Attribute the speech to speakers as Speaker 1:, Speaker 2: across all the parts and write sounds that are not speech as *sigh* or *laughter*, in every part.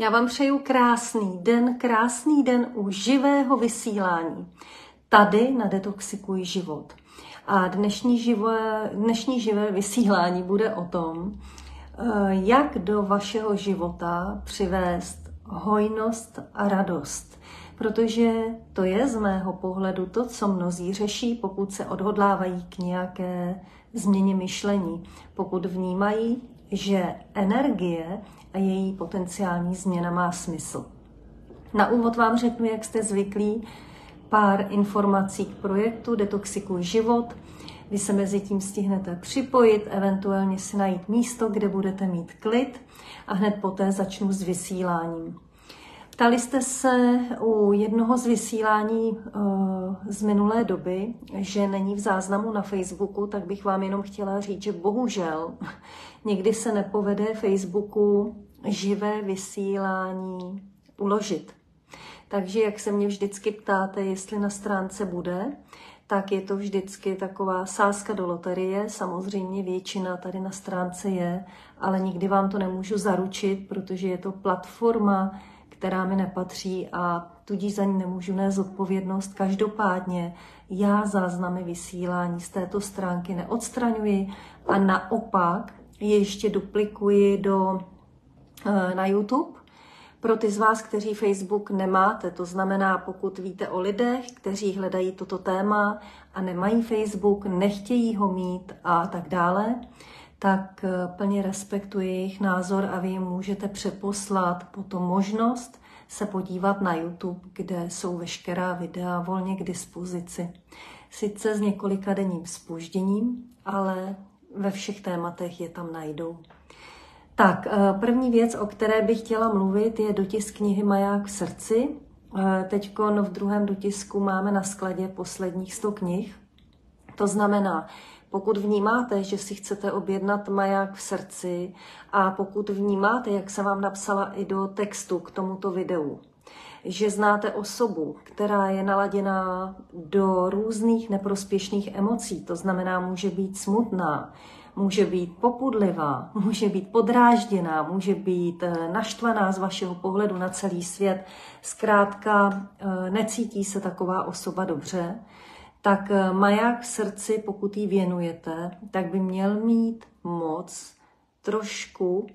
Speaker 1: Já vám přeju krásný den, krásný den u živého vysílání. Tady na Detoxikuj život. A dnešní živé, dnešní živé vysílání bude o tom, eh, jak do vašeho života přivést hojnost a radost. Protože to je z mého pohledu to, co mnozí řeší, pokud se odhodlávají k nějaké změně myšlení. Pokud vnímají, že energie a její potenciální změna má smysl. Na úvod vám řeknu, jak jste zvyklí, pár informací k projektu Detoxikuj život. Vy se mezi tím stihnete připojit, eventuálně si najít místo, kde budete mít klid a hned poté začnu s vysíláním. Ptali jste se u jednoho z vysílání uh, z minulé doby, že není v záznamu na Facebooku, tak bych vám jenom chtěla říct, že bohužel *laughs* někdy se nepovede Facebooku živé vysílání uložit. Takže jak se mě vždycky ptáte, jestli na stránce bude, tak je to vždycky taková sázka do loterie. Samozřejmě většina tady na stránce je, ale nikdy vám to nemůžu zaručit, protože je to platforma, která mi nepatří a tudíž za ní nemůžu nést odpovědnost. Každopádně já záznamy vysílání z této stránky neodstraňuji a naopak ještě duplikuji do, eh, na YouTube pro ty z vás, kteří Facebook nemáte, to znamená, pokud víte o lidech, kteří hledají toto téma a nemají Facebook, nechtějí ho mít a tak dále, tak eh, plně respektuji jejich názor a vy jim můžete přeposlat potom možnost se podívat na YouTube, kde jsou veškerá videa volně k dispozici. Sice s několika denním spožděním, ale ve všech tématech je tam najdou. Tak, eh, první věc, o které bych chtěla mluvit, je dotisk knihy Maják v srdci. Eh, Teď v druhém dotisku máme na skladě posledních 100 knih. To znamená, pokud vnímáte, že si chcete objednat maják v srdci a pokud vnímáte, jak se vám napsala i do textu k tomuto videu, že znáte osobu, která je naladěná do různých neprospěšných emocí, to znamená, může být smutná, může být popudlivá, *laughs* může být podrážděná, může být eh, naštvaná z vašeho pohledu na celý svět, zkrátka eh, necítí se taková osoba dobře, tak eh, maják v srdci, pokud ji věnujete, tak by měl mít moc trošku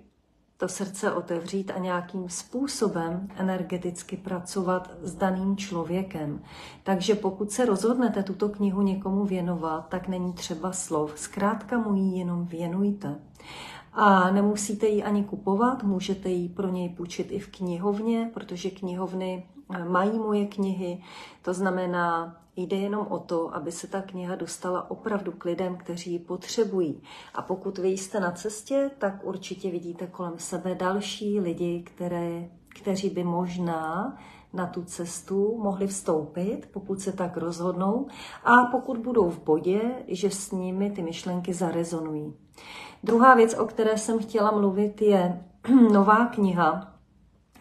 Speaker 1: to srdce otevřít a nějakým způsobem energeticky pracovat s daným člověkem. Takže pokud se rozhodnete tuto knihu někomu věnovat, tak není třeba slov. Zkrátka mu ji jenom věnujte. A nemusíte ji ani kupovat, můžete ji pro něj půjčit i v knihovně, protože knihovny eh, mají moje knihy. To znamená, Jde jenom o to, aby se ta kniha dostala opravdu k lidem, kteří ji potřebují. A pokud vy jste na cestě, tak určitě vidíte kolem sebe další lidi, které, kteří by možná na tu cestu mohli vstoupit, pokud se tak rozhodnou, a pokud budou v bodě, že s nimi ty myšlenky zarezonují. Druhá věc, o které jsem chtěla mluvit, je *clears throat* nová kniha.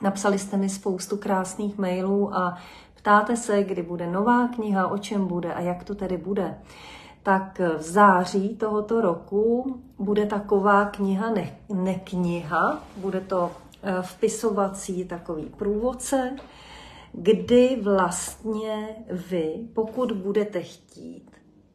Speaker 1: Napsali jste mi spoustu krásných mailů a Ptáte se, kdy bude nová kniha, o čem bude a jak to tedy bude. Tak v září tohoto roku bude taková kniha, ne, ne kniha, bude to eh, vpisovací takový průvodce, kdy vlastně vy, pokud budete chtít,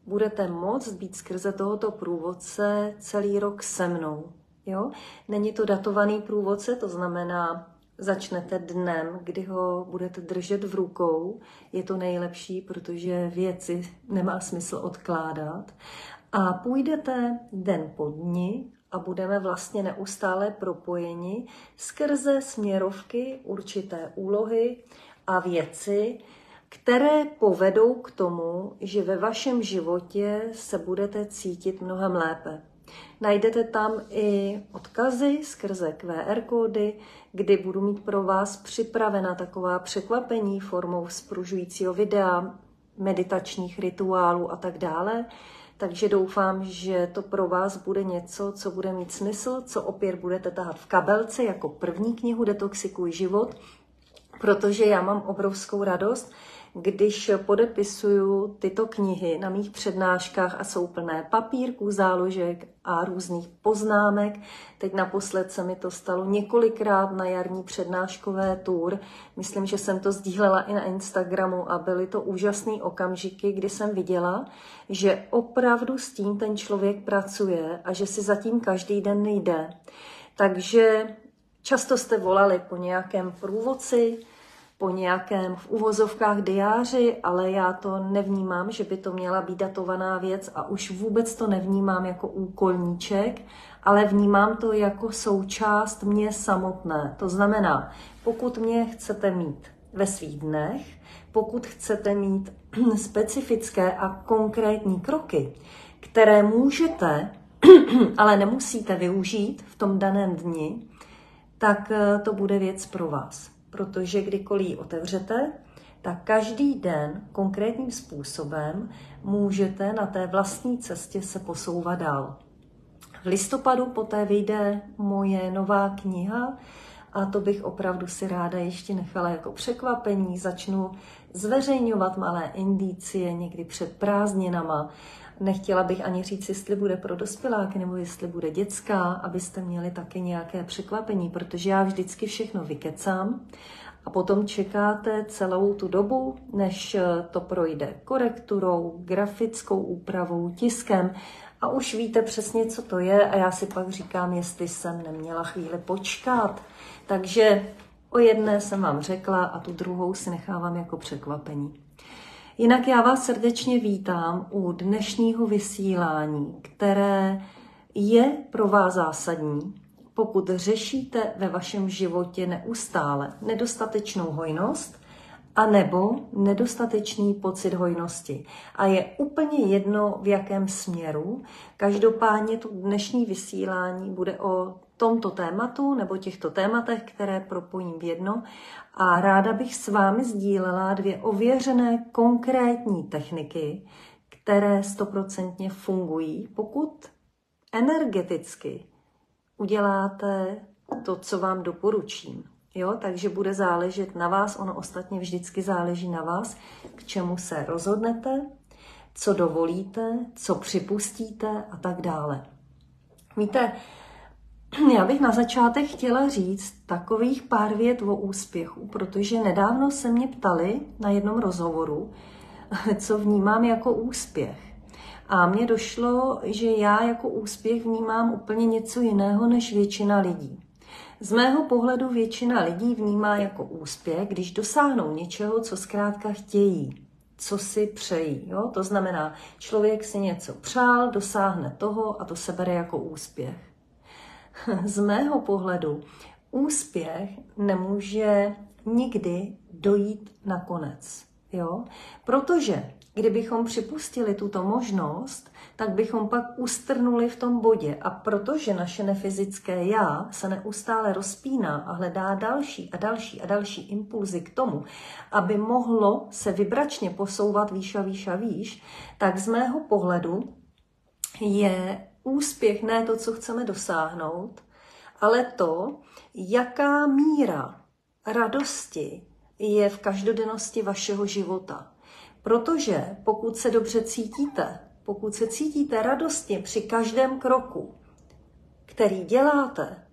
Speaker 1: budete moct být skrze tohoto průvodce celý rok se mnou. Jo? Není to datovaný průvodce, to znamená, začnete dnem, kdy ho budete držet v rukou, je to nejlepší, protože věci nemá smysl odkládat. A půjdete den po dni a budeme vlastně neustále propojeni skrze směrovky, určité úlohy a věci, které povedou k tomu, že ve vašem životě se budete cítit mnohem lépe. Najdete tam i odkazy skrze QR kódy, kdy budu mít pro vás připravena taková překvapení formou spružujícího videa, meditačních rituálů a tak dále. Takže doufám, že to pro vás bude něco, co bude mít smysl, co opět budete tahat v kabelce jako první knihu Detoxikuj život, protože já mám obrovskou radost, když podepisuju tyto knihy na mých přednáškách a jsou plné papírků, záložek a různých poznámek. Teď naposled se mi to stalo několikrát na jarní přednáškové tour. Myslím, že jsem to sdílela i na Instagramu a byly to úžasné okamžiky, kdy jsem viděla, že opravdu s tím ten člověk pracuje a že si zatím každý den nejde. Takže často jste volali po nějakém průvodci, po nějakém v uvozovkách diáři, ale já to nevnímám, že by to měla být datovaná věc a už vůbec to nevnímám jako úkolníček, ale vnímám to jako součást mě samotné. To znamená, pokud mě chcete mít ve svých dnech, pokud chcete mít *clears throat* specifické a konkrétní kroky, které můžete, *clears throat* ale nemusíte využít v tom daném dni, tak eh, to bude věc pro vás protože kdykoliv ji otevřete, tak každý den konkrétním způsobem můžete na té vlastní cestě se posouvat dál. V listopadu poté vyjde moje nová kniha a to bych opravdu si ráda ještě nechala jako překvapení. Začnu zveřejňovat malé indicie někdy před prázdninama. Nechtěla bych ani říct, jestli bude pro dospěláky nebo jestli bude dětská, abyste měli taky nějaké překvapení, protože já vždycky všechno vykecám a potom čekáte celou tu dobu, než to projde korekturou, grafickou úpravou, tiskem a už víte přesně, co to je a já si pak říkám, jestli jsem neměla chvíli počkat. Takže o jedné jsem vám řekla a tu druhou si nechávám jako překvapení. Jinak já vás srdečně vítám u dnešního vysílání, které je pro vás zásadní, pokud řešíte ve vašem životě neustále nedostatečnou hojnost a nebo nedostatečný pocit hojnosti. A je úplně jedno, v jakém směru. Každopádně to dnešní vysílání bude o tomto tématu nebo těchto tématech, které propojím v jedno. A ráda bych s vámi sdílela dvě ověřené konkrétní techniky, které stoprocentně fungují, pokud energeticky uděláte to, co vám doporučím. Jo, takže bude záležet na vás, ono ostatně vždycky záleží na vás, k čemu se rozhodnete, co dovolíte, co připustíte a tak dále. Víte, *clears throat* já bych na začátek chtěla říct takových pár vět o úspěchu, protože nedávno se mě ptali na jednom rozhovoru, *laughs* co vnímám jako úspěch. A mně došlo, že já jako úspěch vnímám úplně něco jiného než většina lidí. Z mého pohledu většina lidí vnímá jako úspěch, když dosáhnou něčeho, co zkrátka chtějí, co si přejí. Jo? To znamená, člověk si něco přál, dosáhne toho a to se bere jako úspěch. Z mého pohledu úspěch nemůže nikdy dojít na konec. Jo? Protože Kdybychom připustili tuto možnost, tak bychom pak ustrnuli v tom bodě. A protože naše nefyzické já se neustále rozpíná a hledá další a další a další impulzy k tomu, aby mohlo se vybračně posouvat výš a výš a výš, tak z mého pohledu je úspěch ne to, co chceme dosáhnout, ale to, jaká míra radosti je v každodennosti vašeho života. Protože pokud se dobře cítíte, pokud se cítíte radostně při každém kroku, který děláte,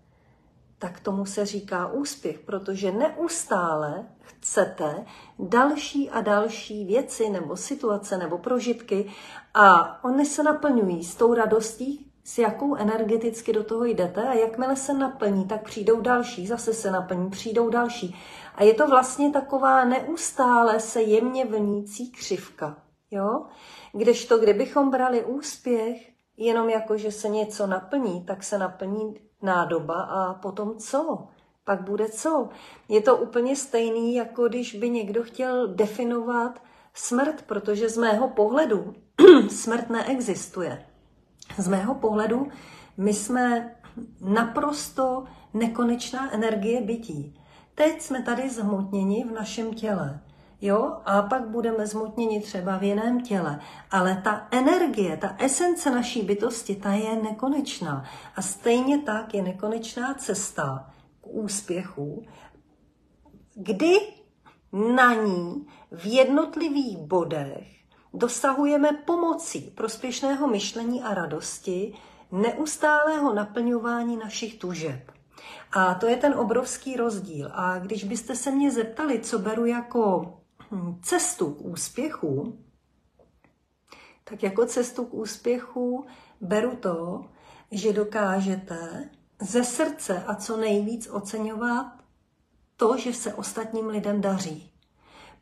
Speaker 1: tak tomu se říká úspěch, protože neustále chcete další a další věci nebo situace nebo prožitky a oni se naplňují s tou radostí, s jakou energeticky do toho jdete a jakmile se naplní, tak přijdou další, zase se naplní, přijdou další. A je to vlastně taková neustále se jemně vlnící křivka. Jo? Kdežto, kdybychom brali úspěch jenom jako, že se něco naplní, tak se naplní nádoba a potom co? Pak bude co? Je to úplně stejný, jako když by někdo chtěl definovat smrt, protože z mého pohledu *clears throat* smrt neexistuje. Z mého pohledu my jsme naprosto nekonečná energie bytí. Teď jsme tady zhmotněni v našem těle. Jo, a pak budeme zmotněni třeba v jiném těle. Ale ta energie, ta esence naší bytosti, ta je nekonečná. A stejně tak je nekonečná cesta k úspěchu, kdy na ní v jednotlivých bodech dosahujeme pomocí prospěšného myšlení a radosti neustálého naplňování našich tužeb. A to je ten obrovský rozdíl. A když byste se mě zeptali, co beru jako hm, cestu k úspěchu, tak jako cestu k úspěchu beru to, že dokážete ze srdce a co nejvíc oceňovat to, že se ostatním lidem daří.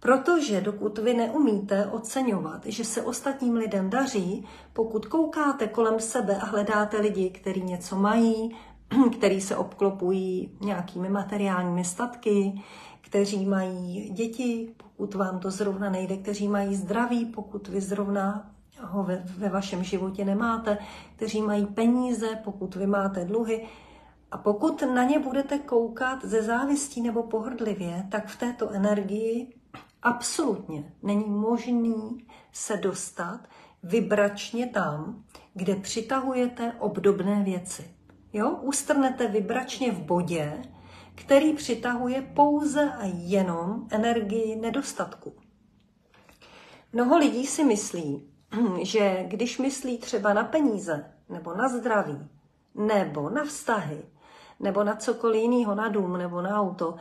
Speaker 1: Protože dokud vy neumíte oceňovat, že se ostatním lidem daří, pokud koukáte kolem sebe a hledáte lidi, kteří něco mají, *clears throat* kteří se obklopují nějakými materiálními statky, kteří mají děti, pokud vám to zrovna nejde, kteří mají zdraví, pokud vy zrovna ho ve, ve vašem životě nemáte, kteří mají peníze, pokud vy máte dluhy. A pokud na ně budete koukat ze závistí nebo pohrdlivě, tak v této energii absolutně není možný se dostat vibračně tam, kde přitahujete obdobné věci. Jo? Ustrnete vibračně v bodě, který přitahuje pouze a jenom energii nedostatku. Mnoho lidí si myslí, *clears throat* že když myslí třeba na peníze, nebo na zdraví, nebo na vztahy, nebo na cokoliv jiného, na dům nebo na auto,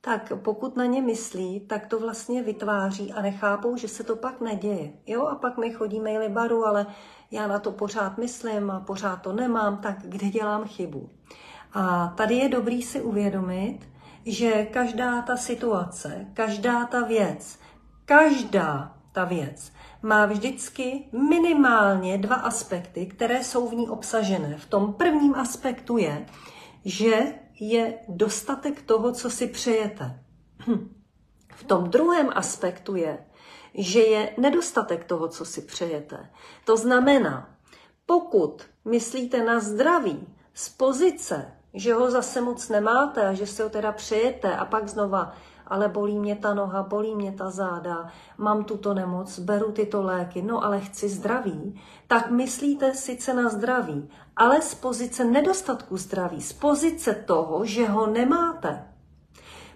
Speaker 1: tak pokud na ně myslí, tak to vlastně vytváří a nechápou, že se to pak neděje. Jo, a pak mi chodí maily baru, ale já na to pořád myslím a pořád to nemám, tak kde dělám chybu? A tady je dobrý si uvědomit, že každá ta situace, každá ta věc, každá ta věc má vždycky minimálně dva aspekty, které jsou v ní obsažené. V tom prvním aspektu je, že je dostatek toho, co si přejete. V tom druhém aspektu je, že je nedostatek toho, co si přejete. To znamená, pokud myslíte na zdraví z pozice, že ho zase moc nemáte a že si ho teda přejete a pak znova ale bolí mě ta noha, bolí mě ta záda, mám tuto nemoc, beru tyto léky, no ale chci zdraví, tak myslíte sice na zdraví, ale z pozice nedostatku zdraví, z pozice toho, že ho nemáte.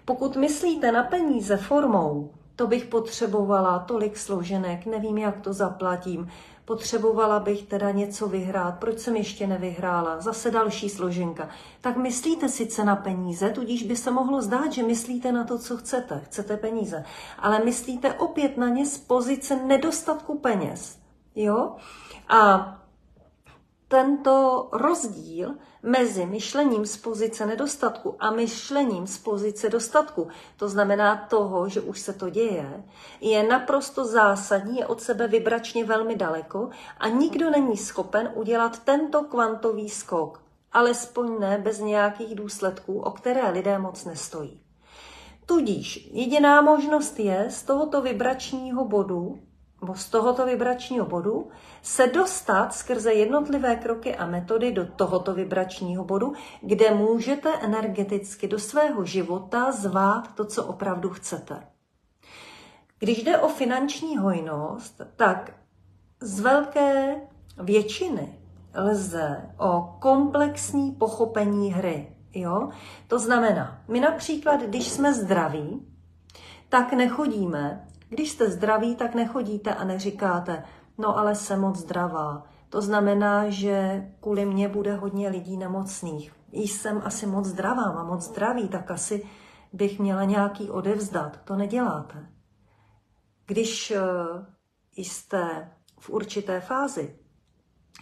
Speaker 1: Pokud myslíte na peníze formou, to bych potřebovala, tolik složenek, nevím, jak to zaplatím, potřebovala bych teda něco vyhrát, proč jsem ještě nevyhrála, zase další složenka. Tak myslíte sice na peníze, tudíž by se mohlo zdát, že myslíte na to, co chcete, chcete peníze, ale myslíte opět na ně z pozice nedostatku peněz. Jo? A tento rozdíl mezi myšlením z pozice nedostatku a myšlením z pozice dostatku, to znamená toho, že už se to děje, je naprosto zásadní, je od sebe vybračně velmi daleko a nikdo není schopen udělat tento kvantový skok, alespoň ne bez nějakých důsledků, o které lidé moc nestojí. Tudíž jediná možnost je z tohoto vibračního bodu nebo z tohoto vibračního bodu se dostat skrze jednotlivé kroky a metody do tohoto vibračního bodu, kde můžete energeticky do svého života zvát to, co opravdu chcete. Když jde o finanční hojnost, tak z velké většiny lze o komplexní pochopení hry. Jo? To znamená, my například, když jsme zdraví, tak nechodíme když jste zdraví, tak nechodíte a neříkáte, no ale jsem moc zdravá. To znamená, že kvůli mně bude hodně lidí nemocných. Jsem asi moc zdravá, mám moc zdraví, tak asi bych měla nějaký odevzdat. To neděláte. Když eh, jste v určité fázi,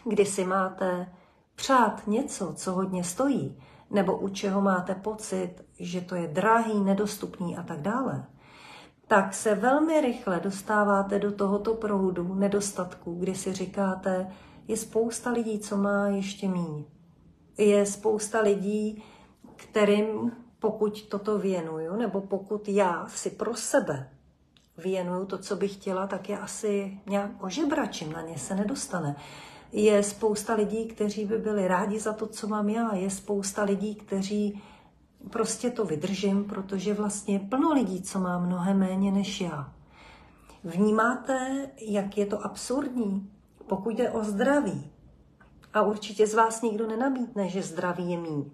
Speaker 1: kdy si máte přát něco, co hodně stojí, nebo u čeho máte pocit, že to je drahý, nedostupný a tak dále, tak se velmi rychle dostáváte do tohoto proudu nedostatku, kdy si říkáte, je spousta lidí, co má ještě míň. Je spousta lidí, kterým pokud toto věnuju, nebo pokud já si pro sebe věnuju to, co bych chtěla, tak je asi nějak ožebračím, na ně se nedostane. Je spousta lidí, kteří by byli rádi za to, co mám já. Je spousta lidí, kteří prostě to vydržím, protože vlastně je plno lidí, co má mnohem méně než já. Vnímáte, jak je to absurdní, pokud jde o zdraví. A určitě z vás nikdo nenabídne, že zdraví je mý.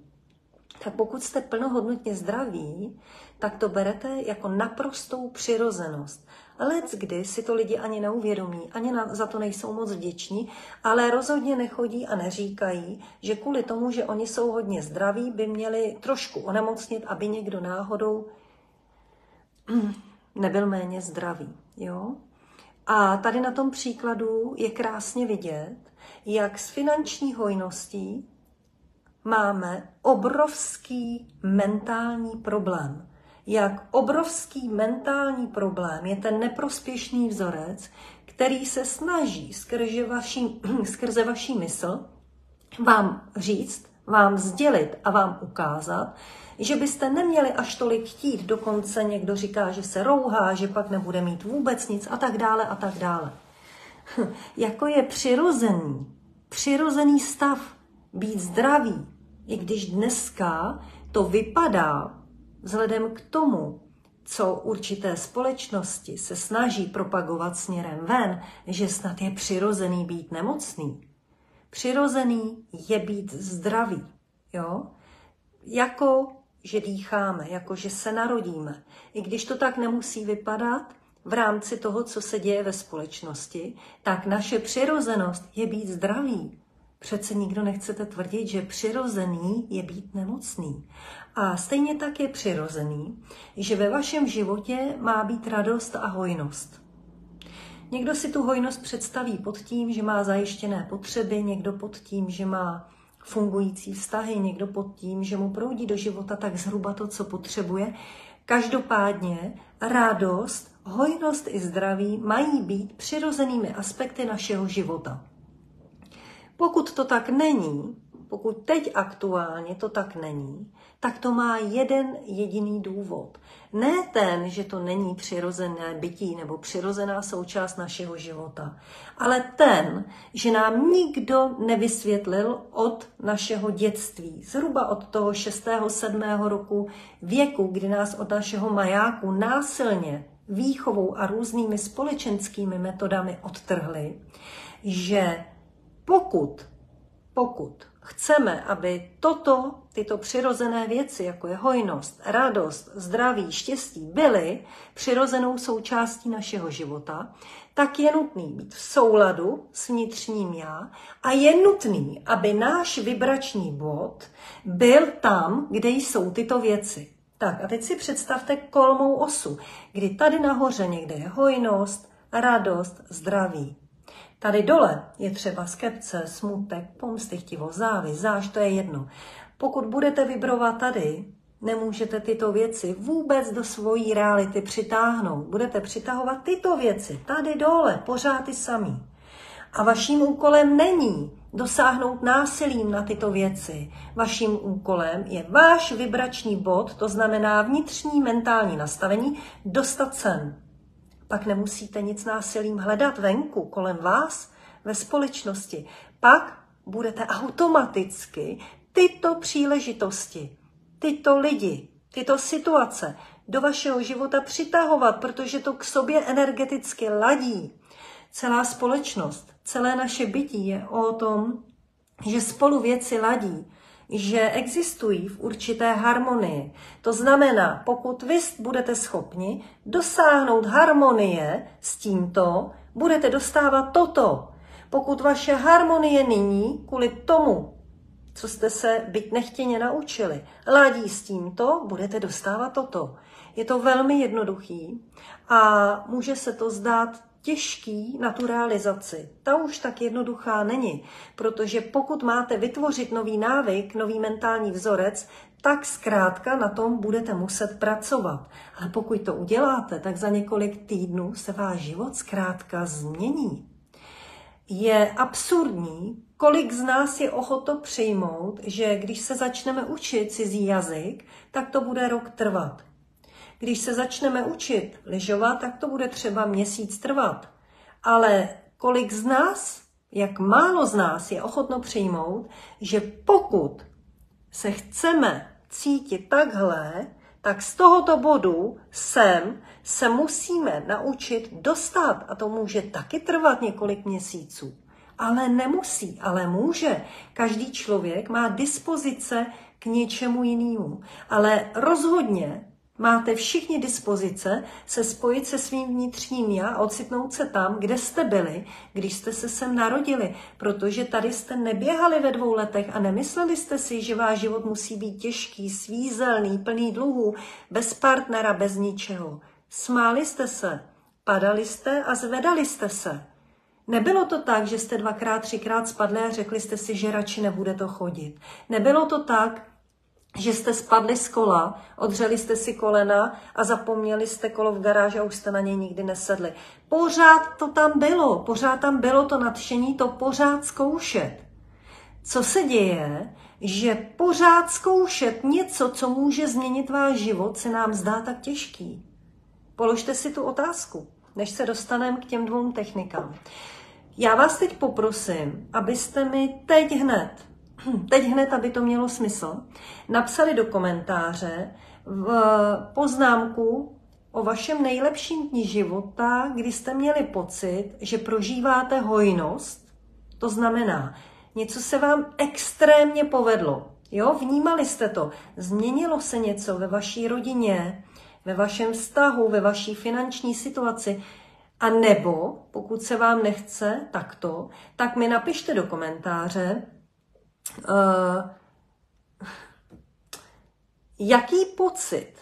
Speaker 1: tak pokud jste plnohodnotně zdraví, tak to berete jako naprostou přirozenost. Lec kdy si to lidi ani neuvědomí, ani na, za to nejsou moc vděční, ale rozhodně nechodí a neříkají, že kvůli tomu, že oni jsou hodně zdraví, by měli trošku onemocnit, aby někdo náhodou *clears throat* nebyl méně zdravý. Jo? A tady na tom příkladu je krásně vidět, jak s finanční hojností máme obrovský mentální problém. Jak obrovský mentální problém je ten neprospěšný vzorec, který se snaží *clears throat* skrze vaší, skrze vaší mysl vám říct, vám sdělit a vám ukázat, že byste neměli až tolik chtít, dokonce někdo říká, že se rouhá, že pak nebude mít vůbec nic a tak dále a tak dále. *laughs* jako je přirozený, přirozený stav být zdravý, i když dneska to vypadá vzhledem k tomu, co určité společnosti se snaží propagovat směrem ven, že snad je přirozený být nemocný. Přirozený je být zdravý. Jo? Jako, že dýcháme, jako, že se narodíme. I když to tak nemusí vypadat, v rámci toho, co se děje ve společnosti, tak naše přirozenost je být zdravý. Přece nikdo nechcete tvrdit, že přirozený je být nemocný. A stejně tak je přirozený, že ve vašem životě má být radost a hojnost. Někdo si tu hojnost představí pod tím, že má zajištěné potřeby, někdo pod tím, že má fungující vztahy, někdo pod tím, že mu proudí do života tak zhruba to, co potřebuje. Každopádně radost, hojnost i zdraví mají být přirozenými aspekty našeho života. Pokud to tak není, pokud teď aktuálně to tak není, tak to má jeden jediný důvod. Ne ten, že to není přirozené bytí nebo přirozená součást našeho života, ale ten, že nám nikdo nevysvětlil od našeho dětství, zhruba od toho 6. 7. roku věku, kdy nás od našeho majáku násilně výchovou a různými společenskými metodami odtrhli, že pokud, pokud chceme, aby toto, tyto přirozené věci, jako je hojnost, radost, zdraví, štěstí, byly přirozenou součástí našeho života, tak je nutný být v souladu s vnitřním já a je nutný, aby náš vibrační bod byl tam, kde jsou tyto věci. Tak a teď si představte kolmou osu, kdy tady nahoře někde je hojnost, radost, zdraví. Tady dole je třeba skepce, smutek, pomstychtivo, závist, záž, to je jedno. Pokud budete vibrovat tady, nemůžete tyto věci vůbec do svojí reality přitáhnout. Budete přitahovat tyto věci tady dole, pořád ty samý. A vaším úkolem není dosáhnout násilím na tyto věci. Vaším úkolem je váš vibrační bod, to znamená vnitřní mentální nastavení, dostat sem pak nemusíte nic násilím hledat venku, kolem vás, ve společnosti. Pak budete automaticky tyto příležitosti, tyto lidi, tyto situace do vašeho života přitahovat, protože to k sobě energeticky ladí. Celá společnost, celé naše bytí je o tom, že spolu věci ladí že existují v určité harmonii. To znamená, pokud vy budete schopni dosáhnout harmonie s tímto, budete dostávat toto. Pokud vaše harmonie nyní kvůli tomu, co jste se byť nechtěně naučili, ladí s tímto, budete dostávat toto. Je to velmi jednoduchý a může se to zdát těžký na tu realizaci. Ta už tak jednoduchá není, protože pokud máte vytvořit nový návyk, nový mentální vzorec, tak zkrátka na tom budete muset pracovat. Ale pokud to uděláte, tak za několik týdnů se váš život zkrátka změní. Je absurdní, kolik z nás je ochoto přijmout, že když se začneme učit cizí jazyk, tak to bude rok trvat. Když se začneme učit lyžovat, tak to bude třeba měsíc trvat. Ale kolik z nás, jak málo z nás je ochotno přijmout, že pokud se chceme cítit takhle, tak z tohoto bodu sem se musíme naučit dostat. A to může taky trvat několik měsíců. Ale nemusí, ale může. Každý člověk má dispozice k něčemu jinému. Ale rozhodně máte všichni dispozice se spojit se svým vnitřním já a ocitnout se tam, kde jste byli, když jste se sem narodili. Protože tady jste neběhali ve dvou letech a nemysleli jste si, že váš život musí být těžký, svízelný, plný dluhů, bez partnera, bez ničeho. Smáli jste se, padali jste a zvedali jste se. Nebylo to tak, že jste dvakrát, třikrát spadli a řekli jste si, že radši nebude to chodit. Nebylo to tak, že jste spadli z kola, odřeli jste si kolena a zapomněli jste kolo v garáži a už jste na něj nikdy nesedli. Pořád to tam bylo, pořád tam bylo to nadšení, to pořád zkoušet. Co se děje, že pořád zkoušet něco, co může změnit váš život, se nám zdá tak těžký. Položte si tu otázku, než se dostaneme k těm dvou technikám. Já vás teď poprosím, abyste mi teď hned, *clears throat* teď hned, aby to mělo smysl, napsali do komentáře v poznámku o vašem nejlepším dní života, kdy jste měli pocit, že prožíváte hojnost. To znamená, něco se vám extrémně povedlo. Jo, vnímali jste to. Změnilo se něco ve vaší rodině, ve vašem vztahu, ve vaší finanční situaci. A nebo, pokud se vám nechce takto, tak mi napište do komentáře, uh, jaký pocit,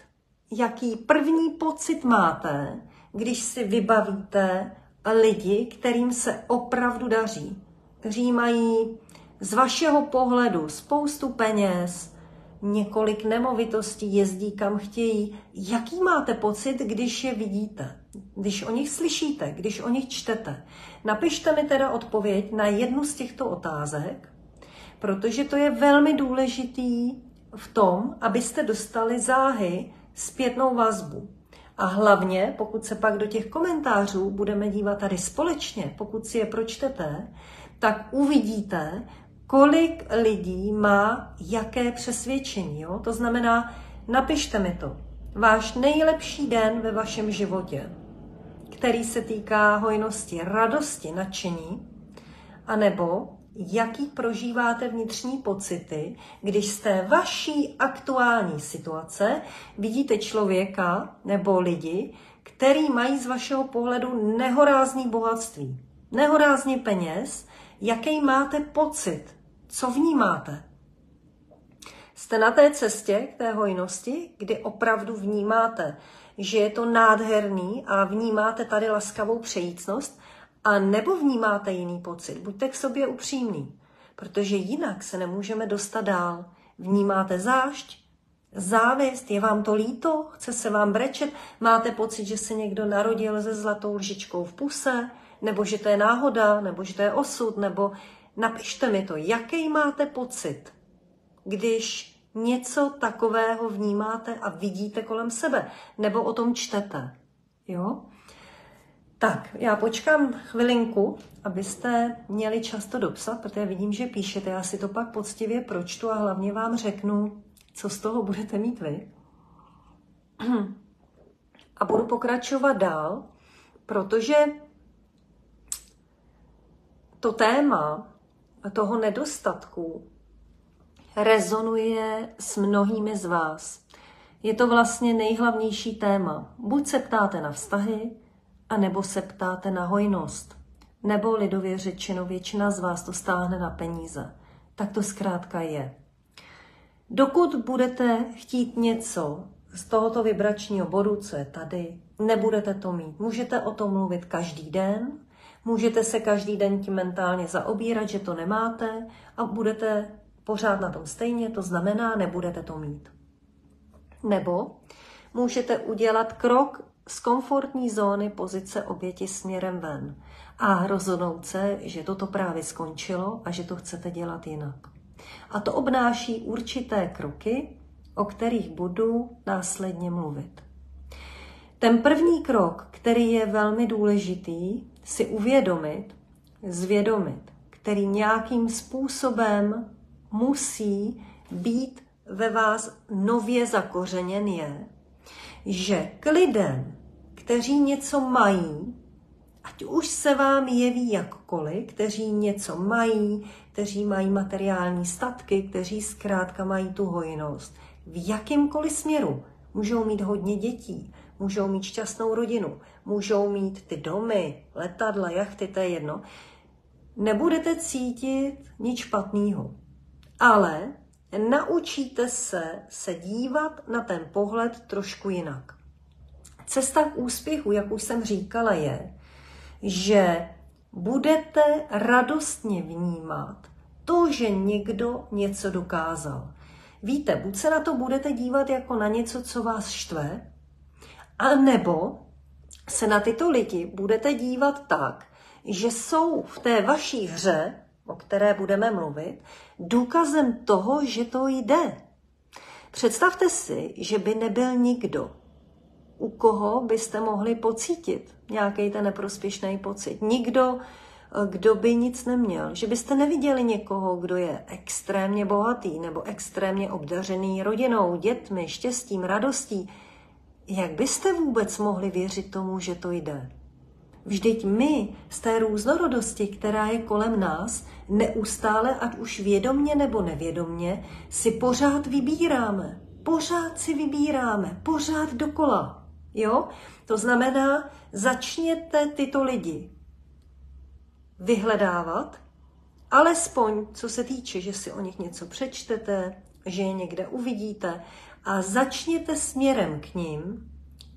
Speaker 1: jaký první pocit máte, když si vybavíte lidi, kterým se opravdu daří, kteří mají z vašeho pohledu spoustu peněz, několik nemovitostí, jezdí kam chtějí. Jaký máte pocit, když je vidíte, když o nich slyšíte, když o nich čtete? Napište mi teda odpověď na jednu z těchto otázek, protože to je velmi důležitý v tom, abyste dostali záhy zpětnou vazbu. A hlavně, pokud se pak do těch komentářů budeme dívat tady společně, pokud si je pročtete, tak uvidíte, kolik lidí má jaké přesvědčení. Jo? To znamená, napište mi to. Váš nejlepší den ve vašem životě, který se týká hojnosti, radosti, nadšení, anebo jaký prožíváte vnitřní pocity, když z té vaší aktuální situace vidíte člověka nebo lidi, který mají z vašeho pohledu nehorázný bohatství, nehorázný peněz, jaký máte pocit, co vnímáte. Jste na té cestě k té hojnosti, kdy opravdu vnímáte, že je to nádherný a vnímáte tady laskavou přejícnost, a nebo vnímáte jiný pocit. Buďte k sobě upřímný, protože jinak se nemůžeme dostat dál. Vnímáte zášť, závist, je vám to líto, chce se vám brečet, máte pocit, že se někdo narodil se zlatou lžičkou v puse, nebo že to je náhoda, nebo že to je osud, nebo napište mi to, jaký máte pocit, když něco takového vnímáte a vidíte kolem sebe, nebo o tom čtete. Jo? Tak, já počkám chvilinku, abyste měli čas to dopsat, protože vidím, že píšete. Já si to pak poctivě pročtu a hlavně vám řeknu, co z toho budete mít vy. *clears throat* A budu pokračovat dál, protože to téma toho nedostatku rezonuje s mnohými z vás. Je to vlastně nejhlavnější téma. Buď se ptáte na vztahy, anebo se ptáte na hojnost. Nebo lidově řečeno, většina z vás to stáhne na peníze. Tak to zkrátka je. Dokud budete chtít něco z tohoto vibračního bodu, co je tady, nebudete to mít. Můžete o tom mluvit každý den, Můžete se každý den tím mentálně zaobírat, že to nemáte a budete pořád na tom stejně, to znamená, nebudete to mít. Nebo můžete udělat krok z komfortní zóny pozice oběti směrem ven a rozhodnout se, že toto právě skončilo a že to chcete dělat jinak. A to obnáší určité kroky, o kterých budu následně mluvit. Ten první krok, který je velmi důležitý, si uvědomit, zvědomit, který nějakým způsobem musí být ve vás nově zakořeněn, je, že k lidem, kteří něco mají ať už se vám jeví jakkoliv, kteří něco mají, kteří mají materiální statky, kteří zkrátka mají tu hojnost, v jakýmkoliv směru. Můžou mít hodně dětí, můžou mít šťastnou rodinu, můžou mít ty domy, letadla, jachty, to je jedno. Nebudete cítit nic špatného, ale naučíte se se dívat na ten pohled trošku jinak. Cesta k úspěchu, jak už jsem říkala, je, že budete radostně vnímat to, že někdo něco dokázal. Víte, buď se na to budete dívat jako na něco, co vás štve, a nebo se na tyto lidi budete dívat tak, že jsou v té vaší hře, o které budeme mluvit, důkazem toho, že to jde. Představte si, že by nebyl nikdo, u koho byste mohli pocítit nějaký ten neprospěšný pocit. Nikdo, kdo by nic neměl. Že byste neviděli někoho, kdo je extrémně bohatý nebo extrémně obdařený rodinou, dětmi, štěstím, radostí. Jak byste vůbec mohli věřit tomu, že to jde? Vždyť my z té různorodosti, která je kolem nás, neustále, ať už vědomně nebo nevědomně, si pořád vybíráme. Pořád si vybíráme, pořád dokola. Jo? To znamená, začněte tyto lidi vyhledávat, alespoň co se týče, že si o nich něco přečtete, že je někde uvidíte a začněte směrem k ním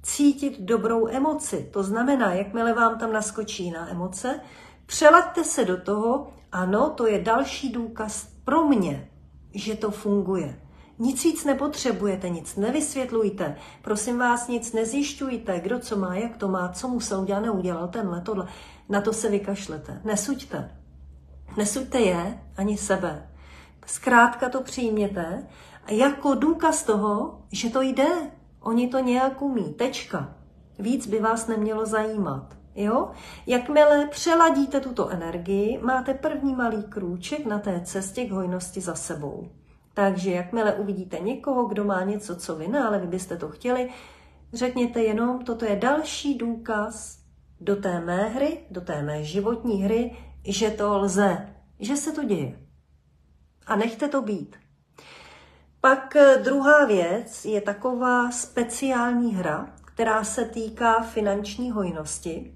Speaker 1: cítit dobrou emoci. To znamená, jakmile vám tam naskočí na emoce, přelaďte se do toho, ano, to je další důkaz pro mě, že to funguje. Nic víc nepotřebujete, nic nevysvětlujte, prosím vás, nic nezjišťujte, kdo co má, jak to má, co musel udělat, neudělal tenhle, tohle. Na to se vykašlete. Nesuďte. Nesuďte je ani sebe. Zkrátka to přijměte jako důkaz toho, že to jde. Oni to nějak umí. Tečka. Víc by vás nemělo zajímat. Jo? Jakmile přeladíte tuto energii, máte první malý krůček na té cestě k hojnosti za sebou. Takže jakmile uvidíte někoho, kdo má něco, co vy ne, ale vy byste to chtěli, řekněte jenom, toto je další důkaz do té mé hry, do té mé životní hry, že to lze, že se to děje. A nechte to být. Pak eh, druhá věc je taková speciální hra, která se týká finanční hojnosti.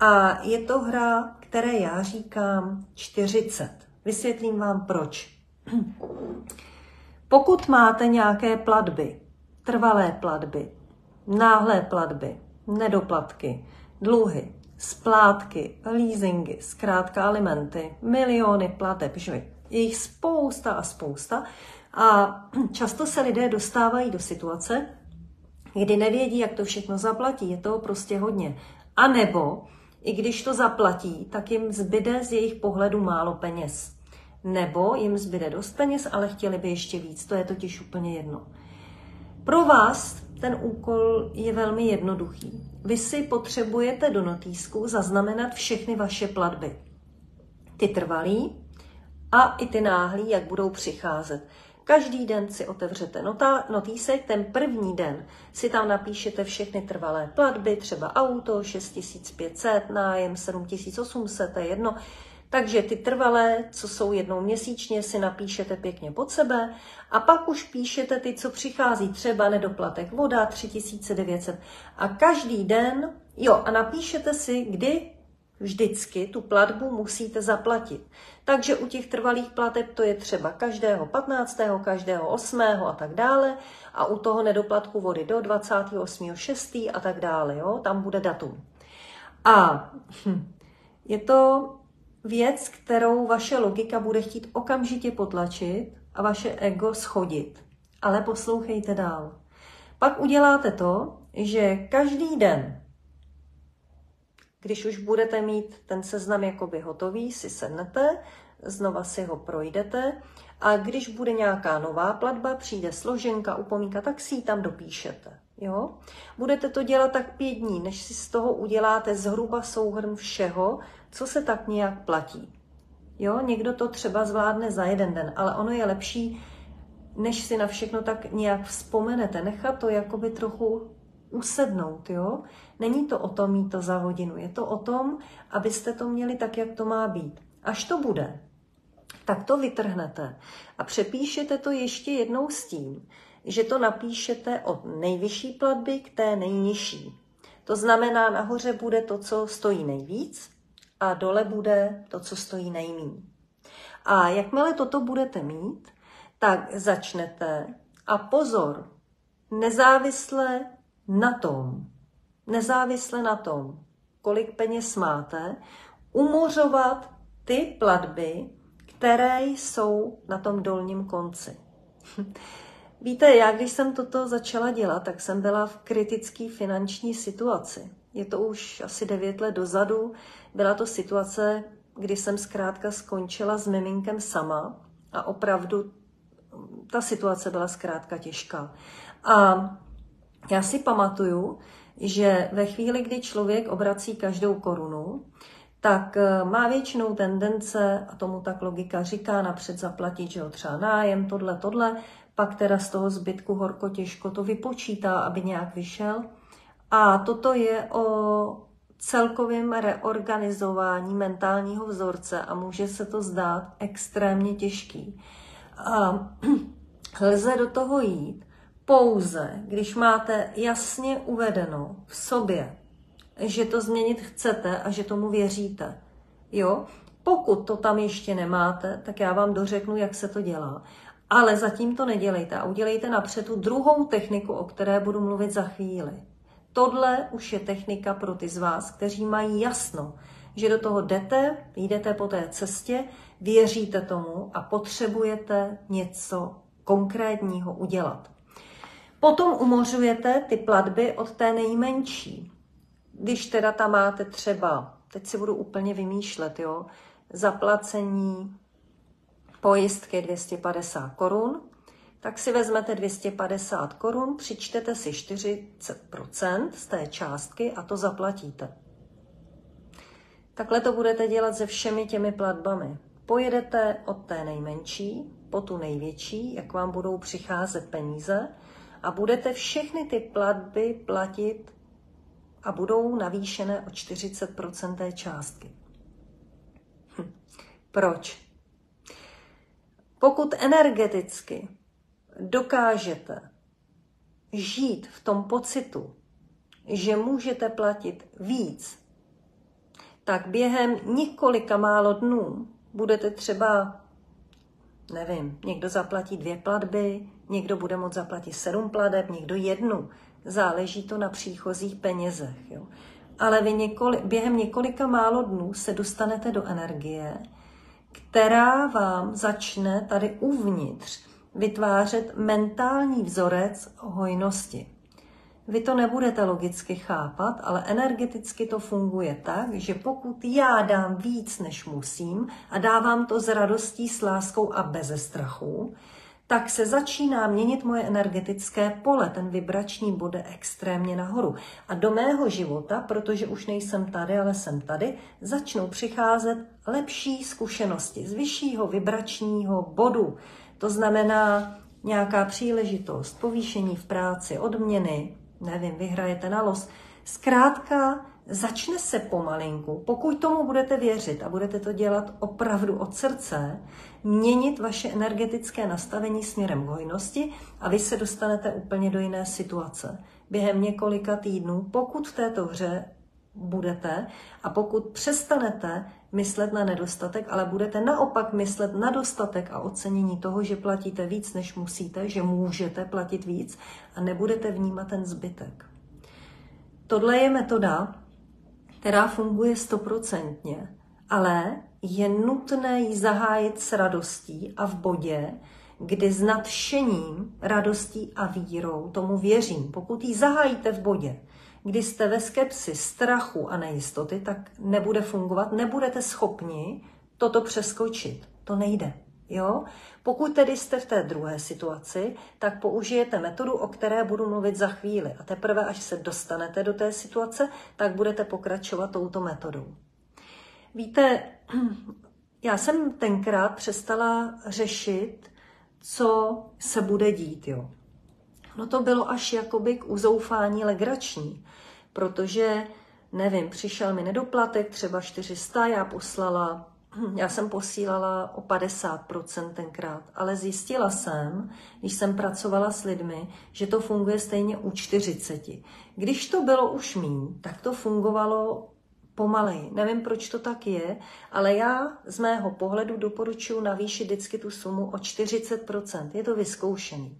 Speaker 1: A je to hra, které já říkám 40. Vysvětlím vám proč. *clears throat* Pokud máte nějaké platby, trvalé platby, náhlé platby, nedoplatky, dluhy, splátky, leasingy, zkrátka alimenty, miliony plateb, že je jich spousta a spousta a často se lidé dostávají do situace, kdy nevědí, jak to všechno zaplatí, je toho prostě hodně. A nebo, i když to zaplatí, tak jim zbyde z jejich pohledu málo peněz. Nebo jim zbyde dost peněz, ale chtěli by ještě víc. To je totiž úplně jedno. Pro vás ten úkol je velmi jednoduchý. Vy si potřebujete do notýsku zaznamenat všechny vaše platby. Ty trvalý a i ty náhlý, jak budou přicházet. Každý den si otevřete nota, notýsek, ten první den si tam napíšete všechny trvalé platby, třeba auto 6500, nájem 7800, to je jedno. Takže ty trvalé, co jsou jednou měsíčně, si napíšete pěkně pod sebe a pak už píšete ty, co přichází, třeba nedoplatek voda 3900 a každý den, jo, a napíšete si, kdy vždycky tu platbu musíte zaplatit. Takže u těch trvalých plateb to je třeba každého 15., každého 8. a tak dále a u toho nedoplatku vody do 28.6. a tak dále, jo, tam bude datum. A hm, je to věc, kterou vaše logika bude chtít okamžitě potlačit a vaše ego schodit. Ale poslouchejte dál. Pak uděláte to, že každý den, když už budete mít ten seznam jakoby hotový, si sednete, znova si ho projdete a když bude nějaká nová platba, přijde složenka, upomínka, tak si ji tam dopíšete. Jo? Budete to dělat tak pět dní, než si z toho uděláte zhruba souhrn všeho, co se tak nějak platí. Jo, někdo to třeba zvládne za jeden den, ale ono je lepší, než si na všechno tak nějak vzpomenete, nechat to jakoby trochu usednout, jo. Není to o tom mít to za hodinu, je to o tom, abyste to měli tak, jak to má být. Až to bude, tak to vytrhnete a přepíšete to ještě jednou s tím, že to napíšete od nejvyšší platby k té nejnižší. To znamená, nahoře bude to, co stojí nejvíc a dole bude to, co stojí nejméně. A jakmile toto budete mít, tak začnete a pozor, nezávisle na tom, nezávisle na tom, kolik peněz máte, umořovat ty platby, které jsou na tom dolním konci. *laughs* Víte, já když jsem toto začala dělat, tak jsem byla v kritické finanční situaci. Je to už asi devět let dozadu. Byla to situace, kdy jsem zkrátka skončila s miminkem sama a opravdu ta situace byla zkrátka těžká. A já si pamatuju, že ve chvíli, kdy člověk obrací každou korunu, tak eh, má většinou tendence, a tomu tak logika říká, napřed zaplatit, že jo, třeba nájem, tohle, tohle, pak teda z toho zbytku horko těžko to vypočítá, aby nějak vyšel. A toto je o celkovém reorganizování mentálního vzorce a může se to zdát extrémně těžký. A *clears throat* lze do toho jít pouze, když máte jasně uvedeno v sobě, že to změnit chcete a že tomu věříte. Jo? Pokud to tam ještě nemáte, tak já vám dořeknu, jak se to dělá. Ale zatím to nedělejte a udělejte napřed tu druhou techniku, o které budu mluvit za chvíli. Tohle už je technika pro ty z vás, kteří mají jasno, že do toho jdete, jdete po té cestě, věříte tomu a potřebujete něco konkrétního udělat. Potom umořujete ty platby od té nejmenší. Když teda tam máte třeba, teď si budu úplně vymýšlet, jo, zaplacení pojistky 250 korun, tak si vezmete 250 korun, přičtete si 40% z té částky a to zaplatíte. Takhle to budete dělat se všemi těmi platbami. Pojedete od té nejmenší po tu největší, jak vám budou přicházet peníze a budete všechny ty platby platit a budou navýšené o 40% té částky. Hm. Proč? Pokud energeticky dokážete žít v tom pocitu, že můžete platit víc, tak během několika málo dnů budete třeba, nevím, někdo zaplatí dvě platby, někdo bude moct zaplatit sedm plateb, někdo jednu. Záleží to na příchozích penězech. Jo. Ale vy několik, během několika málo dnů se dostanete do energie, která vám začne tady uvnitř vytvářet mentální vzorec hojnosti. Vy to nebudete logicky chápat, ale energeticky to funguje tak, že pokud já dám víc, než musím a dávám to s radostí, s láskou a beze strachu, tak se začíná měnit moje energetické pole, ten vibrační bude extrémně nahoru. A do mého života, protože už nejsem tady, ale jsem tady, začnou přicházet lepší zkušenosti z vyššího vibračního bodu. To znamená nějaká příležitost, povýšení v práci, odměny, nevím, vyhrajete na los. Zkrátka, začne se pomalinku, pokud tomu budete věřit a budete to dělat opravdu od srdce, měnit vaše energetické nastavení směrem k hojnosti a vy se dostanete úplně do jiné situace. Během několika týdnů, pokud v této hře budete a pokud přestanete myslet na nedostatek, ale budete naopak myslet na dostatek a ocenění toho, že platíte víc, než musíte, že můžete platit víc a nebudete vnímat ten zbytek. Tohle je metoda, která funguje stoprocentně, ale je nutné ji zahájit s radostí a v bodě, kdy s nadšením, radostí a vírou tomu věřím. Pokud ji zahájíte v bodě, kdy jste ve skepsi, strachu a nejistoty, tak nebude fungovat, nebudete schopni toto přeskočit. To nejde. Jo? Pokud tedy jste v té druhé situaci, tak použijete metodu, o které budu mluvit za chvíli. A teprve, až se dostanete do té situace, tak budete pokračovat touto metodou. Víte, *clears throat* já jsem tenkrát přestala řešit, co se bude dít. Jo. No to bylo až jakoby k uzoufání legrační, protože, nevím, přišel mi nedoplatek, třeba 400, já poslala, já jsem posílala o 50% tenkrát, ale zjistila jsem, když jsem pracovala s lidmi, že to funguje stejně u 40. Když to bylo už míň, tak to fungovalo pomaleji. Nevím, proč to tak je, ale já z mého pohledu doporučuji navýšit vždycky tu sumu o 40%. Je to vyzkoušený.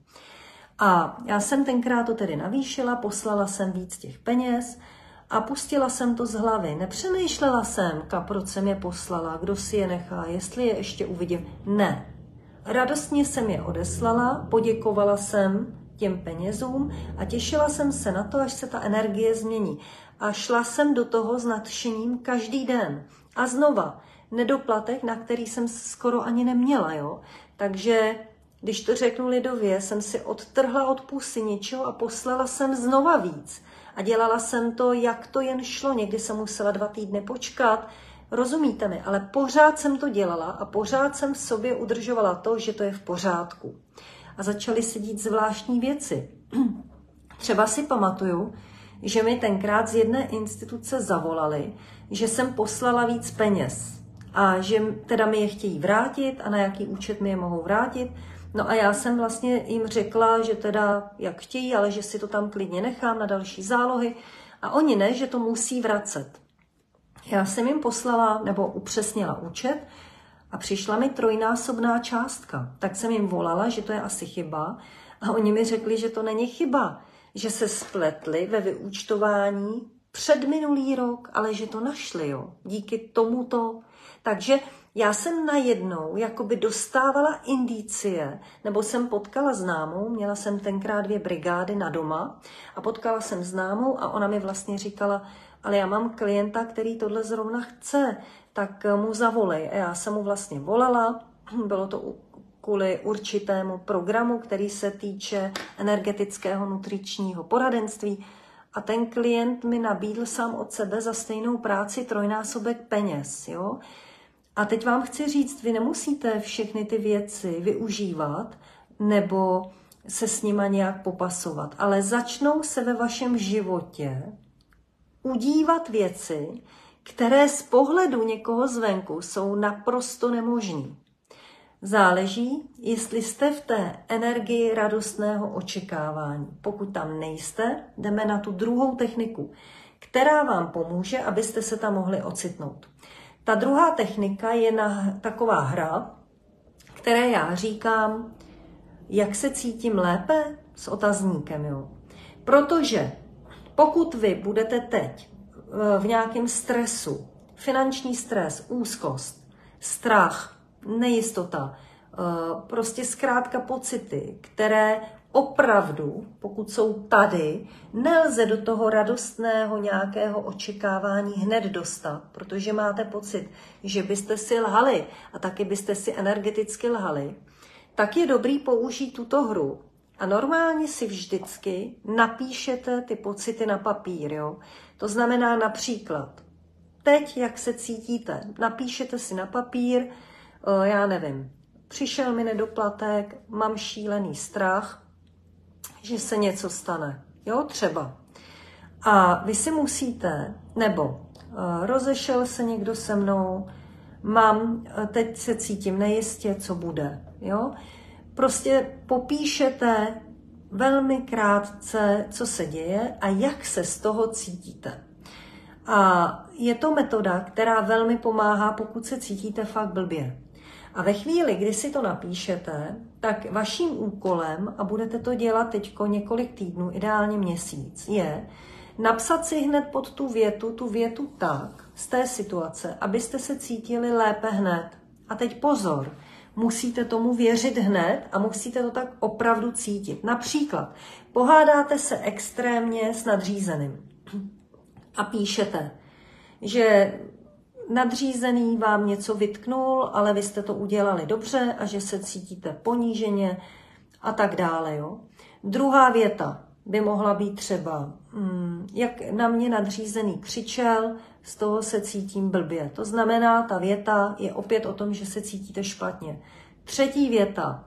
Speaker 1: A já jsem tenkrát to tedy navýšila, poslala jsem víc těch peněz a pustila jsem to z hlavy. Nepřemýšlela jsem, proč jsem je poslala, kdo si je nechá, jestli je ještě uvidím. Ne. Radostně jsem je odeslala, poděkovala jsem těm penězům a těšila jsem se na to, až se ta energie změní. A šla jsem do toho s nadšením každý den. A znova, nedoplatek, na který jsem skoro ani neměla, jo. Takže když to řeknu lidově, jsem si odtrhla od pusy něčeho a poslala jsem znova víc. A dělala jsem to, jak to jen šlo. Někdy jsem musela dva týdny počkat. Rozumíte mi? Ale pořád jsem to dělala a pořád jsem v sobě udržovala to, že to je v pořádku. A začaly se dít zvláštní věci. *clears throat* Třeba si pamatuju, že mi tenkrát z jedné instituce zavolali, že jsem poslala víc peněz a že teda mi je chtějí vrátit a na jaký účet mi je mohou vrátit. No a já jsem vlastně jim řekla, že teda jak chtějí, ale že si to tam klidně nechám na další zálohy. A oni ne, že to musí vracet. Já jsem jim poslala nebo upřesnila účet a přišla mi trojnásobná částka. Tak jsem jim volala, že to je asi chyba a oni mi řekli, že to není chyba, že se spletli ve vyúčtování před minulý rok, ale že to našli, jo, díky tomuto. Takže já jsem najednou jakoby dostávala indicie, nebo jsem potkala známou, měla jsem tenkrát dvě brigády na doma a potkala jsem známou a ona mi vlastně říkala, ale já mám klienta, který tohle zrovna chce, tak mu zavolej. A já jsem mu vlastně volala, bylo to kvůli určitému programu, který se týče energetického nutričního poradenství. A ten klient mi nabídl sám od sebe za stejnou práci trojnásobek peněz. Jo? A teď vám chci říct, vy nemusíte všechny ty věci využívat nebo se s nima nějak popasovat, ale začnou se ve vašem životě udívat věci, které z pohledu někoho zvenku jsou naprosto nemožný. Záleží, jestli jste v té energii radostného očekávání. Pokud tam nejste, jdeme na tu druhou techniku, která vám pomůže, abyste se tam mohli ocitnout. Ta druhá technika je na taková hra, které já říkám, jak se cítím lépe s otazníkem. Jo? Protože pokud vy budete teď v nějakém stresu, finanční stres, úzkost, strach, nejistota, eh, prostě zkrátka pocity, které opravdu, pokud jsou tady, nelze do toho radostného nějakého očekávání hned dostat, protože máte pocit, že byste si lhali a taky byste si energeticky lhali, tak je dobrý použít tuto hru. A normálně si vždycky napíšete ty pocity na papír. Jo? To znamená například, teď, jak se cítíte, napíšete si na papír, eh, já nevím, přišel mi nedoplatek, mám šílený strach, že se něco stane. Jo, třeba. A vy si musíte, nebo uh, rozešel se někdo se mnou, mám, uh, teď se cítím nejistě, co bude. Jo? Prostě popíšete velmi krátce, co se děje a jak se z toho cítíte. A je to metoda, která velmi pomáhá, pokud se cítíte fakt blbě. A ve chvíli, kdy si to napíšete, tak vaším úkolem, a budete to dělat teď několik týdnů, ideálně měsíc, je napsat si hned pod tu větu, tu větu tak, z té situace, abyste se cítili lépe hned. A teď pozor, musíte tomu věřit hned a musíte to tak opravdu cítit. Například pohádáte se extrémně s nadřízeným a píšete, že nadřízený vám něco vytknul, ale vy jste to udělali dobře a že se cítíte poníženě a tak dále. Jo? Druhá věta by mohla být třeba, hmm, jak na mě nadřízený křičel, z toho se cítím blbě. To znamená, ta věta je opět o tom, že se cítíte špatně. Třetí věta,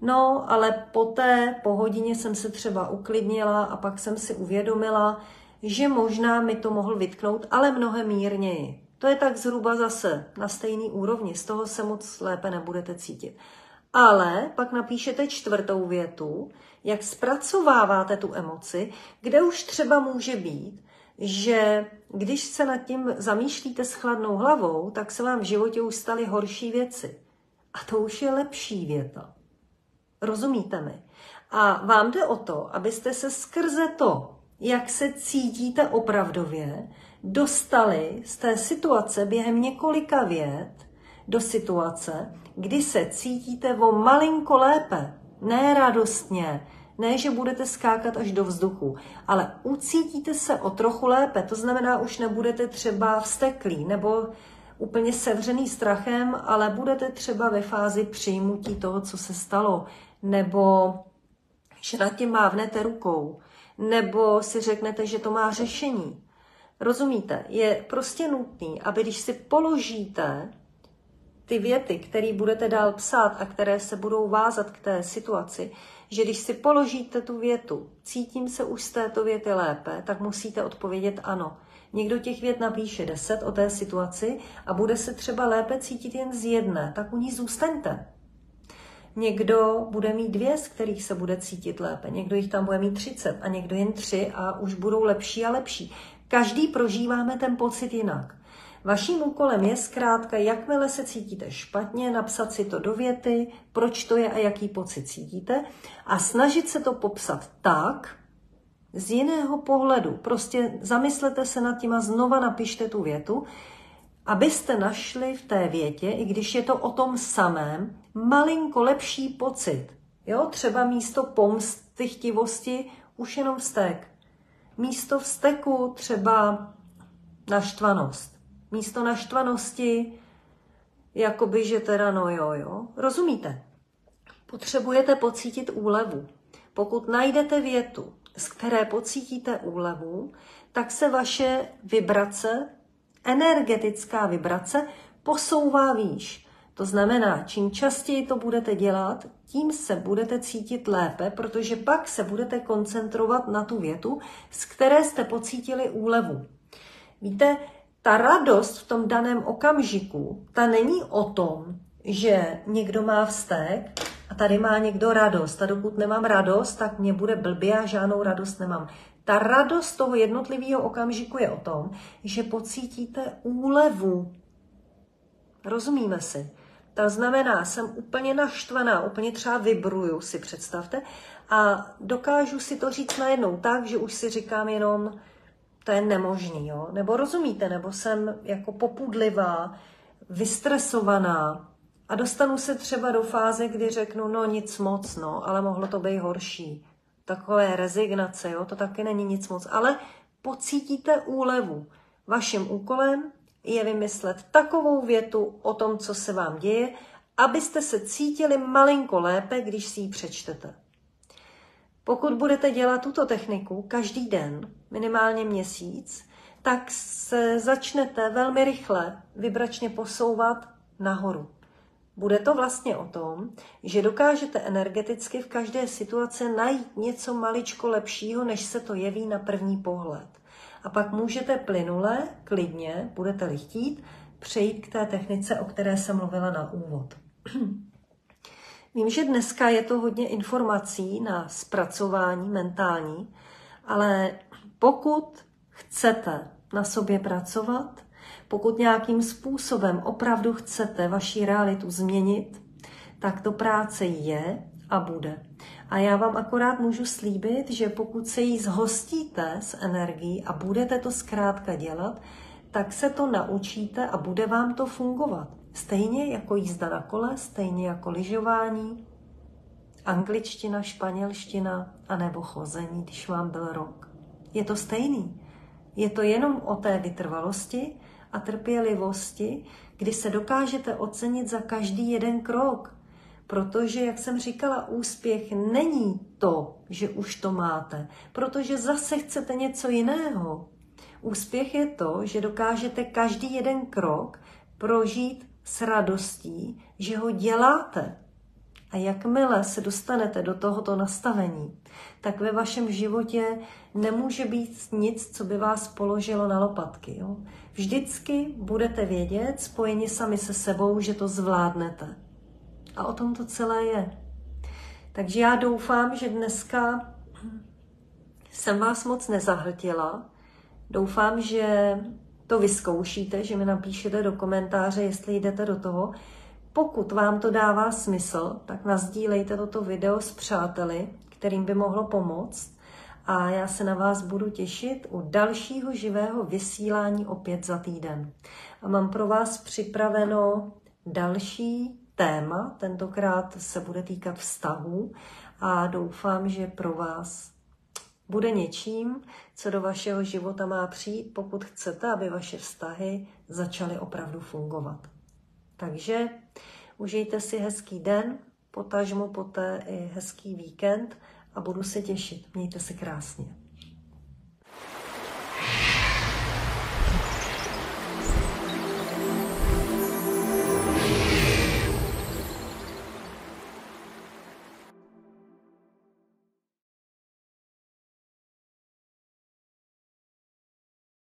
Speaker 1: No, ale poté, po hodině jsem se třeba uklidnila a pak jsem si uvědomila, že možná mi to mohl vytknout, ale mnohem mírněji. To je tak zhruba zase na stejný úrovni, z toho se moc lépe nebudete cítit. Ale pak napíšete čtvrtou větu, jak zpracováváte tu emoci, kde už třeba může být, že když se nad tím zamýšlíte s chladnou hlavou, tak se vám v životě už staly horší věci. A to už je lepší věta. Rozumíte mi? A vám jde o to, abyste se skrze to, jak se cítíte opravdově, dostali z té situace během několika vět do situace, kdy se cítíte o malinko lépe, ne radostně, ne, že budete skákat až do vzduchu, ale ucítíte se o trochu lépe. To znamená, už nebudete třeba vsteklí nebo úplně sevřený strachem, ale budete třeba ve fázi přijmutí toho, co se stalo, nebo že nad tím mávnete rukou, nebo si řeknete, že to má řešení. Rozumíte? Je prostě nutný, aby když si položíte ty věty, které budete dál psát a které se budou vázat k té situaci, že když si položíte tu větu, cítím se už z této věty lépe, tak musíte odpovědět ano. Někdo těch vět napíše deset o té situaci a bude se třeba lépe cítit jen z jedné, tak u ní zůstaňte. Někdo bude mít dvě, z kterých se bude cítit lépe, někdo jich tam bude mít třicet a někdo jen tři a už budou lepší a lepší. Každý prožíváme ten pocit jinak. Vaším úkolem je zkrátka, jakmile se cítíte špatně, napsat si to do věty, proč to je a jaký pocit cítíte a snažit se to popsat tak, z jiného pohledu. Prostě zamyslete se nad tím a znova napište tu větu, abyste našli v té větě, i když je to o tom samém, malinko lepší pocit. Jo, třeba místo pomsty, chtivosti, už jenom vztek. Místo vzteku třeba naštvanost místo naštvanosti, jakoby, že teda no jo, jo. Rozumíte? Potřebujete pocítit úlevu. Pokud najdete větu, z které pocítíte úlevu, tak se vaše vibrace, energetická vibrace, posouvá výš. To znamená, čím častěji to budete dělat, tím se budete cítit lépe, protože pak se budete koncentrovat na tu větu, z které jste pocítili úlevu. Víte, ta radost v tom daném okamžiku, ta není o tom, že někdo má vztek a tady má někdo radost. A dokud nemám radost, tak mě bude blbě a žádnou radost nemám. Ta radost toho jednotlivého okamžiku je o tom, že pocítíte úlevu. Rozumíme si? To znamená, jsem úplně naštvaná, úplně třeba vibruju, si představte, a dokážu si to říct najednou tak, že už si říkám jenom, to je nemožný, jo? Nebo rozumíte, nebo jsem jako popudlivá, vystresovaná a dostanu se třeba do fáze, kdy řeknu, no nic moc, no, ale mohlo to být horší. Takové rezignace, jo, to taky není nic moc, ale pocítíte úlevu. Vaším úkolem je vymyslet takovou větu o tom, co se vám děje, abyste se cítili malinko lépe, když si ji přečtete. Pokud budete dělat tuto techniku každý den, minimálně měsíc, tak se začnete velmi rychle vibračně posouvat nahoru. Bude to vlastně o tom, že dokážete energeticky v každé situaci najít něco maličko lepšího, než se to jeví na první pohled. A pak můžete plynule, klidně, budete-li chtít, přejít k té technice, o které jsem mluvila na úvod. *clears throat* Vím, že dneska je to hodně informací na zpracování mentální, ale pokud chcete na sobě pracovat, pokud nějakým způsobem opravdu chcete vaši realitu změnit, tak to práce je a bude. A já vám akorát můžu slíbit, že pokud se jí zhostíte s energií a budete to zkrátka dělat, tak se to naučíte a bude vám to fungovat. Stejně jako jízda na kole, stejně jako lyžování, angličtina, španělština a nebo chození, když vám byl rok. Je to stejný. Je to jenom o té vytrvalosti a trpělivosti, kdy se dokážete ocenit za každý jeden krok. Protože, jak jsem říkala, úspěch není to, že už to máte, protože zase chcete něco jiného. Úspěch je to, že dokážete každý jeden krok prožít s radostí, že ho děláte. A jakmile se dostanete do tohoto nastavení, tak ve vašem životě nemůže být nic, co by vás položilo na lopatky. Jo? Vždycky budete vědět, spojeni sami se sebou, že to zvládnete. A o tom to celé je. Takže já doufám, že dneska jsem vás moc nezahltila. Doufám, že to vyzkoušíte, že mi napíšete do komentáře, jestli jdete do toho. Pokud vám to dává smysl, tak nazdílejte toto video s přáteli, kterým by mohlo pomoct. A já se na vás budu těšit u dalšího živého vysílání opět za týden. A mám pro vás připraveno další téma, tentokrát se bude týkat vztahů a doufám, že pro vás bude něčím, co do vašeho života má přijít, pokud chcete, aby vaše vztahy začaly opravdu fungovat. Takže užijte si hezký den, potažmo poté i hezký víkend a budu se těšit. Mějte se krásně.